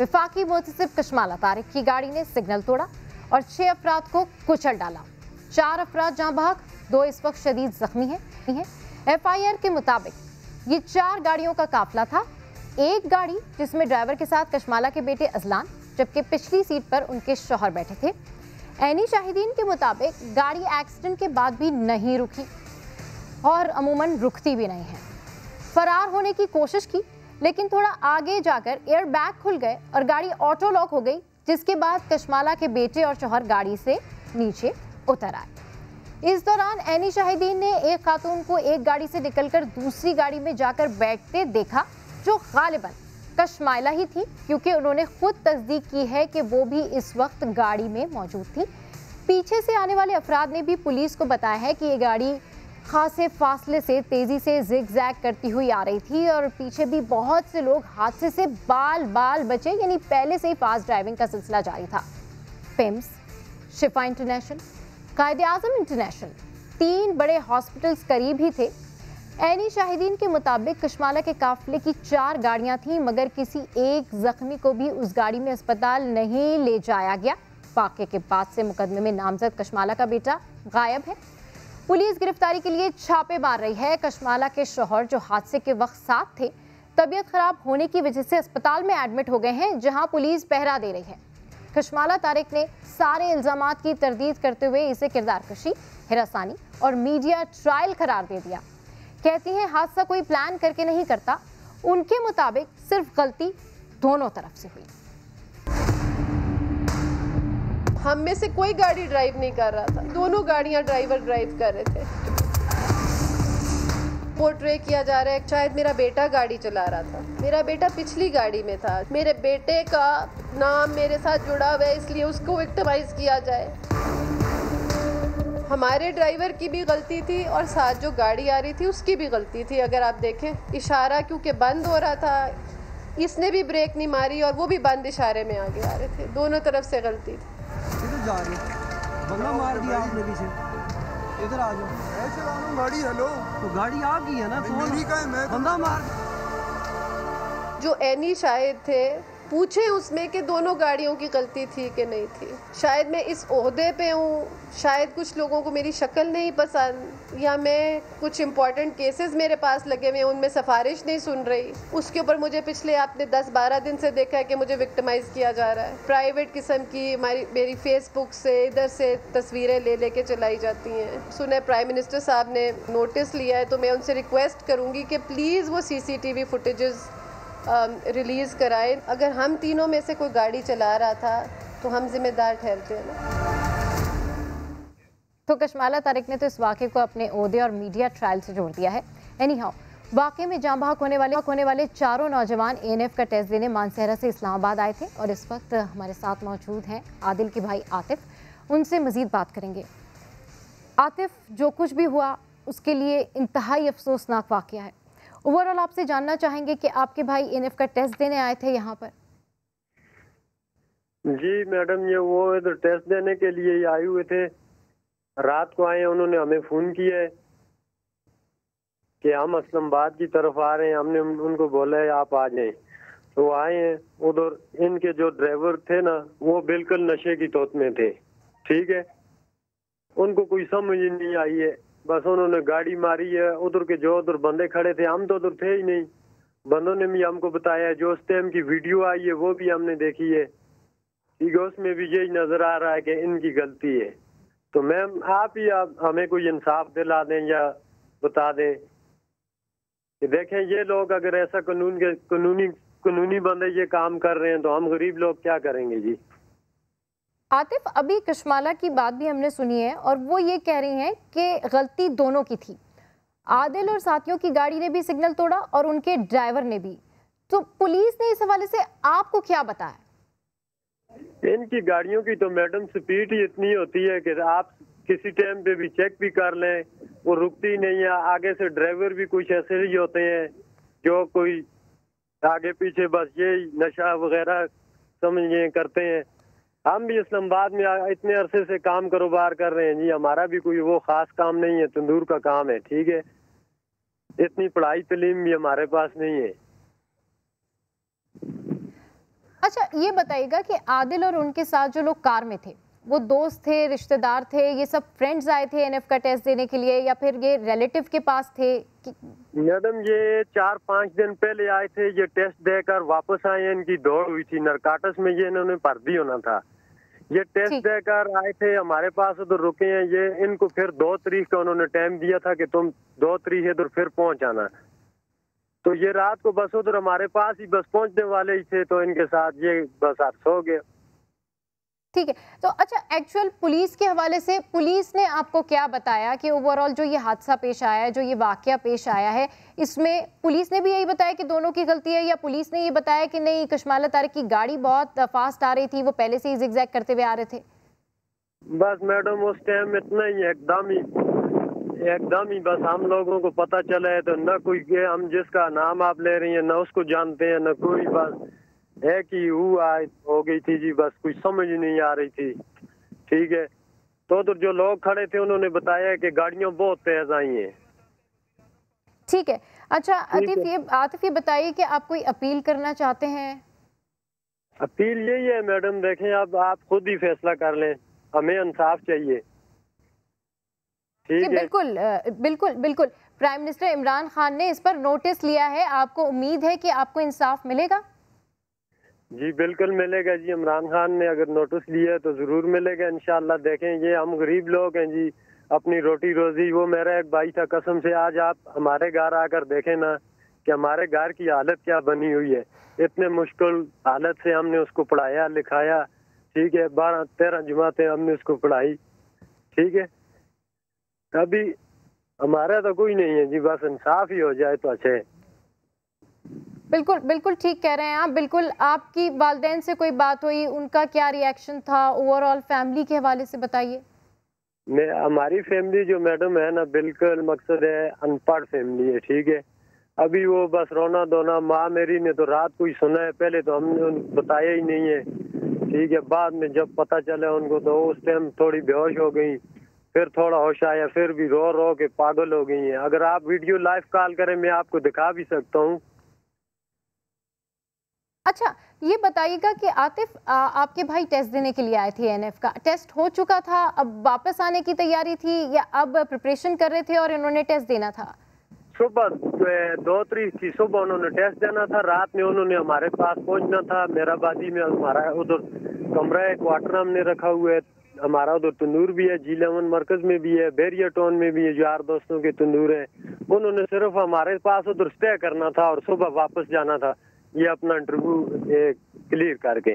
विफाकी मोहतसिब कशमाला तारिक की गाड़ी ने सिग्नल तोड़ा और छह अफराद को कुचल डाला। चार अफराद जहाँ भाग, दो इस वक्त शदीद जख्मी हैं एफ़ आई के मुताबिक ये चार गाड़ियों का काफिला था। एक गाड़ी जिसमें ड्राइवर के साथ कशमाला के बेटे अजलान, जबकि पिछली सीट पर उनके शोहर बैठे थे। एनी शाहिदीन के मुताबिक गाड़ी एक्सीडेंट के बाद भी नहीं रुकी और अमूमन रुकती भी नहीं है। फरार होने की कोशिश की लेकिन थोड़ा आगे जाकर एयर बैग खुल गए और गाड़ी ऑटो लॉक हो गई, जिसके बाद कश्माला के बेटे और शौहर गाड़ी से नीचे उतर आए। इस दौरान एनी शाहिदीन ने एक खातून को एक गाड़ी से निकलकर दूसरी गाड़ी में जाकर बैठते देखा, जो गालिबन कशमाइला ही थी, क्योंकि उन्होंने खुद तस्दीक की है कि वो भी इस वक्त गाड़ी में मौजूद थी। पीछे से आने वाले अफराद ने भी पुलिस को बताया है कि ये गाड़ी खासे फासले से तेज़ी से जिग करती हुई आ रही थी और पीछे भी बहुत से लोग हादसे से बाल बाल बचे, यानी पहले से ही फास्ट ड्राइविंग का सिलसिला जारी था। पिम्स शिफा इंटरनेशनल, कायद आज़म इंटरनेशनल, तीन बड़े हॉस्पिटल्स करीब ही थे। एनी शाहिदीन के मुताबिक कशमाला के काफिले की चार गाड़ियाँ थीं, मगर किसी एक जख्मी को भी उस गाड़ी में अस्पताल नहीं ले जाया गया। वाक़े के बाद से मुकदमे में नामजद कशमाला का बेटा गायब है। पुलिस गिरफ्तारी के लिए छापे मार रही है। कशमाला के शोहर जो हादसे के वक्त साथ थे, तबीयत खराब होने की वजह से अस्पताल में एडमिट हो गए हैं, जहाँ पुलिस पहरा दे रही है। कशमाला तारिक ने सारे इल्ज़ाम की तरदीद करते हुए इसे किरदार कशी, हिरासानी और मीडिया ट्रायल करार दे दिया। कहती हैं, हादसा कोई प्लान करके नहीं करता। उनके मुताबिक सिर्फ़ गलती दोनों तरफ़ से हुई। हम में से कोई गाड़ी ड्राइव नहीं कर रहा था। दोनों गाड़ियाँ ड्राइवर ड्राइव कर रहे थे। पोर्ट्रे किया जा रहा है। शायद मेरा बेटा गाड़ी चला रहा था। मेरा बेटा पिछली गाड़ी में था। मेरे बेटे का नाम मेरे साथ जुड़ा हुआ है, इसलिए उसको विक्टिमाइज किया जाए। हमारे ड्राइवर की भी गलती थी और साथ जो गाड़ी आ रही थी, उसकी भी गलती थी। अगर आप देखें, इशारा क्योंकि बंद हो रहा था, इसने भी ब्रेक नहीं मारी और वो भी बंद इशारे में आगे आ रहे थे। दोनों तरफ़ से गलती थी। जा रही बंदा मार दिया आपने पीछे इधर आ जाओ। मैं चला रहा हूँ गाड़ी हेलो तो गाड़ी आपकी है ना कौन? है बंदा मार जो एनी शायद थे पूछे उसमें कि दोनों गाड़ियों की गलती थी कि नहीं थी। शायद मैं इस ओहदे पे हूँ, शायद कुछ लोगों को मेरी शक्ल नहीं पसंद, या मैं कुछ इंपॉर्टेंट केसेस मेरे पास लगे हुए हैं, उनमें सिफारिश नहीं सुन रही। उसके ऊपर मुझे पिछले आपने 10-12 दिन से देखा है कि मुझे विक्टिमाइज किया जा रहा है। प्राइवेट किस्म की हमारी मेरी फेसबुक से, इधर से तस्वीरें ले लेके चलाई जाती हैं। सुने प्राइम मिनिस्टर साहब ने नोटिस लिया है तो मैं उनसे रिक्वेस्ट करूँगी कि प्लीज़ वो C C T V footages release कराए। अगर हम तीनों में से कोई गाड़ी चला रहा था तो हम जिम्मेदार ठहरते हैं ना। तो कशमाला तारिक ने तो इस वाक़े को अपने ओहदे और मीडिया ट्रायल से जोड़ दिया है। एनी हाउ वाक़े में जाँ भाग होने वाले होने वाले चारों नौजवान एएनएफ का टेस्ट देने मानसहरा से इस्लामाबाद आए थे और इस वक्त हमारे साथ मौजूद हैं आदिल के भाई आतिफ। उनसे मज़ीद बात करेंगे। आतिफ, जो कुछ भी हुआ, उसके लिए इंतहाई अफसोसनाक वाक़ है। ओवरऑल आपसे जानना चाहेंगे कि आपके भाई एनएफ का टेस्ट देने आए थे यहाँ पर। जी, मैडम, ये वो इधर टेस्ट देने के लिए ही आए हुए थे। रात को आए, उन्होंने हमें फ़ोन किया है कि हम असलमबाद की तरफ़ आ रहे हैं। हमने उनको बोला है, आप आ जाए। तो आए हैं, उधर इनके जो ड्राइवर थे ना, वो बिल्कुल नशे की तोत में थे। ठीक है? उनको कोई समझ नहीं आई है। बस उन्होंने गाड़ी मारी है, उधर के जो उधर बंदे खड़े थे, हम तो उधर थे ही नहीं। बंदों ने भी हमको बताया जो उस टाइम की वीडियो आई है, वो भी हमने देखी है। ठीक है उसमें भी यही नज़र आ रहा है कि इनकी गलती है। तो मैम आप ही आप हमें कोई इंसाफ दिला दें या बता दें कि देखें, ये लोग अगर ऐसा कानून के, कानूनी कानूनी बंदे ये काम कर रहे हैं तो हम गरीब लोग क्या करेंगे जी? आतिफ, अभी कशमाला की बात भी हमने सुनी है और वो ये कह रही हैं कि गलती दोनों की थी। आदिल और साथियों की गाड़ी ने भी सिग्नल तोड़ा और उनके ड्राइवर ने भी। तो पुलिस ने इस हवाले से आपको क्या बताया? इनकी गाड़ियों की तो मैडम स्पीड ही इतनी होती है कि आप किसी टाइम पे भी चेक भी कर लें, वो रुकती नहीं है। आगे से ड्राइवर भी कुछ ऐसे ही होते हैं जो कोई आगे पीछे बस ये नशा वगैरह समझिए करते हैं। हम भी इस्लामाबाद में इतने अरसे से काम कारोबार कर रहे हैं जी। हमारा भी कोई वो खास काम नहीं है, तंदूर का काम है, ठीक है? इतनी पढ़ाई तलीम भी हमारे पास नहीं है। अच्छा ये बताइएगा कि आदिल और उनके साथ जो लोग कार में थे वो दोस्त थे रिश्तेदार थे ये सब फ्रेंड्स आए थे एनएफ का टेस्ट देने के लिए या फिर ये रिलेटिव के पास थे? कि- मैडम ये चार पाँच दिन पहले आए थे ये टेस्ट देकर वापस आए इनकी दौड़ हुई थी। नरकाटस में ये इन्होंने भर्ती होना था। ये टेस्ट देकर आए थे हमारे पास उधर रुके हैं ये इनको फिर दो तारीख का उन्होंने टाइम दिया था कि तुम दो तारीख इधर फिर पहुँच जाना तो ये रात को बस उधर हमारे पास ही बस पहुँचने वाले ही थे तो इनके साथ ये बस हादसा हो गया। ठीक है तो अच्छा एक्चुअल पुलिस के हवाले से पुलिस ने आपको क्या बताया कि ओवरऑल जो ये हादसा पेश आया है, जो ये वाकया पेश आया है, इसमें पुलिस ने भी यही बताया कि दोनों की गलती है या पुलिस ने ये बताया कि नहीं, कश्माला तारिक की गाड़ी बहुत फास्ट आ रही थी, वो पहले से ही जिगजैग करते हुए आ रहे थे? बस मैडम, उस टाइम इतना ही, एकदम ही एकदम ही बस हम लोगों को पता चला है तो न कोई हम जिसका नाम आप ले रही हैं, न उसको जानते हैं, न कोई बस। है कि हुआ हो गई थी जी बस कुछ समझ नहीं आ रही थी। ठीक है? तो उधर जो लोग खड़े थे उन्होंने बताया कि गाड़ियाँ बहुत तेज आई हैं। ठीक है। अच्छा आतिफ ये आतिफ ये बताइए कि आप कोई अपील करना चाहते हैं? अपील यही है मैडम देखें अब आप खुद ही फैसला कर लें। हमें इंसाफ चाहिए। ठीक है? बिल्कुल बिल्कुल बिल्कुल। प्राइम मिनिस्टर इमरान खान ने इस पर नोटिस लिया है। आपको उम्मीद है कि आपको इंसाफ मिलेगा? जी, बिल्कुल मिलेगा जी। इमरान खान ने अगर नोटिस लिया तो ज़रूर मिलेगा, इंशाल्लाह। देखें, ये हम गरीब लोग हैं जी। अपनी रोटी रोजी, वो मेरा एक भाई था, कसम से आज आप हमारे घर आकर देखें ना कि हमारे घर की हालत क्या बनी हुई है। इतने मुश्किल हालत से हमने उसको पढ़ाया, लिखाया। ठीक है, बारह, तेरह जमातें हमने उसको पढ़ाई। ठीक है? अभी हमारा तो कोई नहीं है जी, बस इंसाफ ही हो जाए तो अच्छा बिल्कुल बिल्कुल ठीक कह रहे हैं आप। बिल्कुल, आपकी वालदेन से कोई बात हुई? उनका क्या रिएक्शन था? ओवरऑल फैमिली के हवाले से बताइए। मैं, हमारी फैमिली जो मैडम है ना, बिल्कुल मकसद है अनपढ़ फैमिली है, ठीक है? अभी वो बस रोना धोना, माँ मेरी ने तो रात को ही सुना है, पहले तो हमने बताया ही नहीं है, ठीक है? बाद में जब पता चला उनको तो उस टाइम थोड़ी बेहोश हो गई, फिर थोड़ा होश आया, फिर भी रो रो के पागल हो गई है। अगर आप वीडियो लाइव कॉल करें, मैं आपको दिखा भी सकता हूँ। अच्छा ये बताइएगा कि आतिफ आ, आपके भाई टेस्ट देने के लिए आए थे एनएफ का। टेस्ट हो चुका था अब वापस आने की तैयारी थी या अब प्रिपरेशन कर रहे थे और इन्होंने टेस्ट देना था? सुबह दो तरीक थी सुबह उन्होंने टेस्ट देना था रात में उन्होंने हमारे पास पहुँचना था मेराबादी में हमारा उधर कमरा है क्वार्टर हमने रखा हुआ है हमारा उधर तंदूर भी है जी लेवन मरकज में भी है बेरिया टाउन में भी है यार दोस्तों के तंदूर है। उन्होंने सिर्फ़ हमारे पास उधर स्टे करना था और सुबह वापस जाना था। ये अपना इंटरव्यू क्लियर करके।